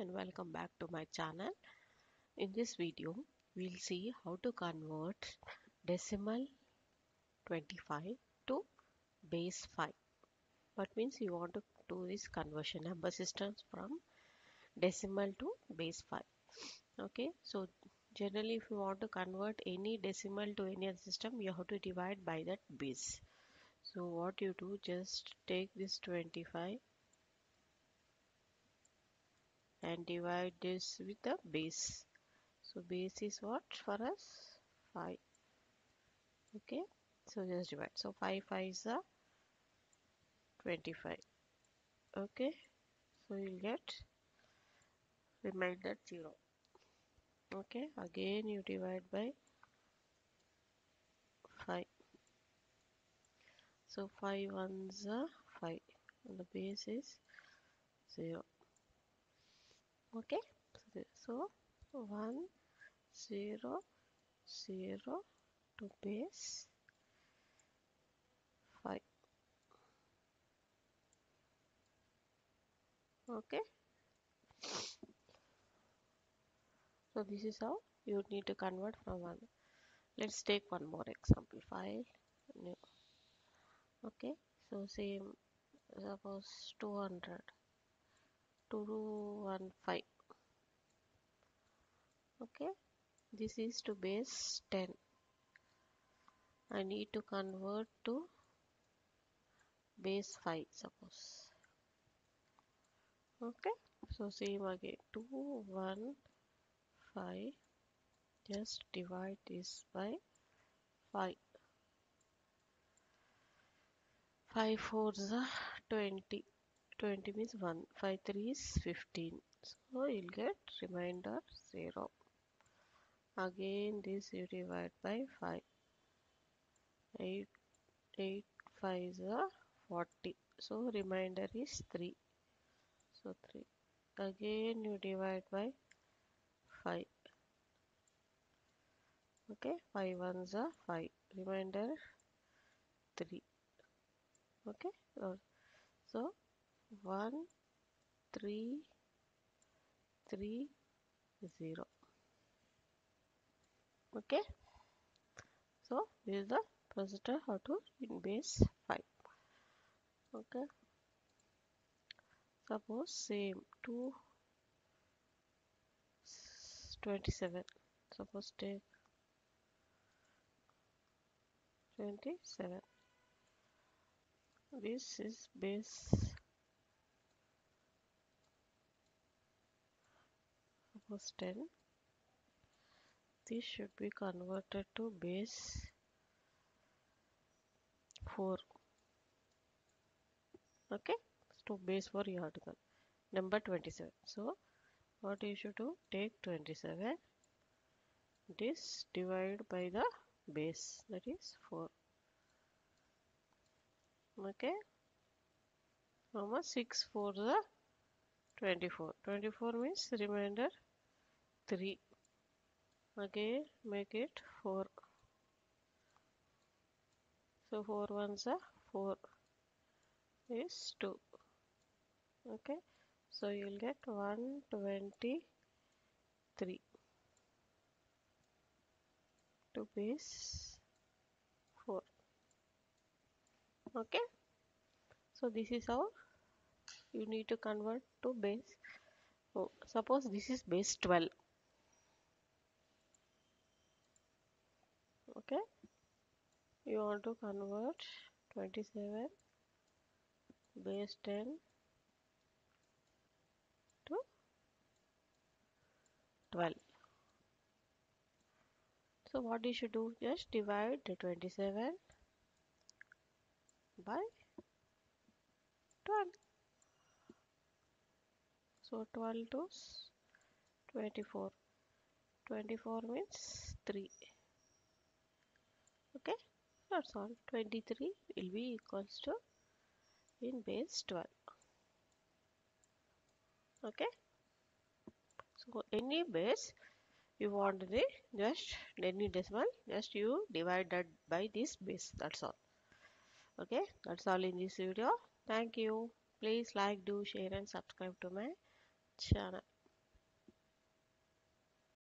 and welcome back to my channel. In this video, we'll see how to convert decimal 25 to base 5. What means you want to do this conversion number systems from decimal to base 5. Okay, so generally if you want to convert any decimal to any other system, you have to divide by that base. So what you do, just take this 25 and divide this with the base. So base is what for us? 5 okay. So just divide. So 5 5 is a 25 okay. So you'll get remainder 0 okay. Again you divide by 5 so 5 ones are 5 and the base is 0 okay so 1 0 0 to base 5 okay. So this is how you need to convert from one. Let's take one more example file new. Okay so same suppose 200 215 okay? This is to base 10 I need to convert to base 5 suppose. Okay? So same again. 2 1 5 just divide this by 5 5 4 is 20 20 means 1 5 3 is 15 so you'll get remainder 0 again this you divide by 5 8 8 5 is 40 so remainder is 3 so 3 again you divide by 5 okay 5 ones are 5 remainder 3 okay so 1 3 3 0 okay. So this is the procedure how to in base 5 okay. Suppose same 2 27 suppose take 27 this is base suppose 10 this should be converted to base 4 okay? To base 4 you have to number 27 so what you should do? Take 27 this divide by the base. That is 4 okay? How much 6 for the 24 24 means remainder 3 again make it 4 so 4 ones are 4 is 2 okay so you'll get 123 to base 4 okay so this is how you need to convert to base oh, suppose this is base 12 okay. You want to convert 27 base 10 to 12 so what you should do just divide the 27 by 12 so 12 to 24 24 means 3 okay that's all 23 will be equals to in base 12 okay? So any base you want the just any decimal just you divide that by this base that's all. Okay? That's all in this video. Thank you. Please like do share and subscribe to my channel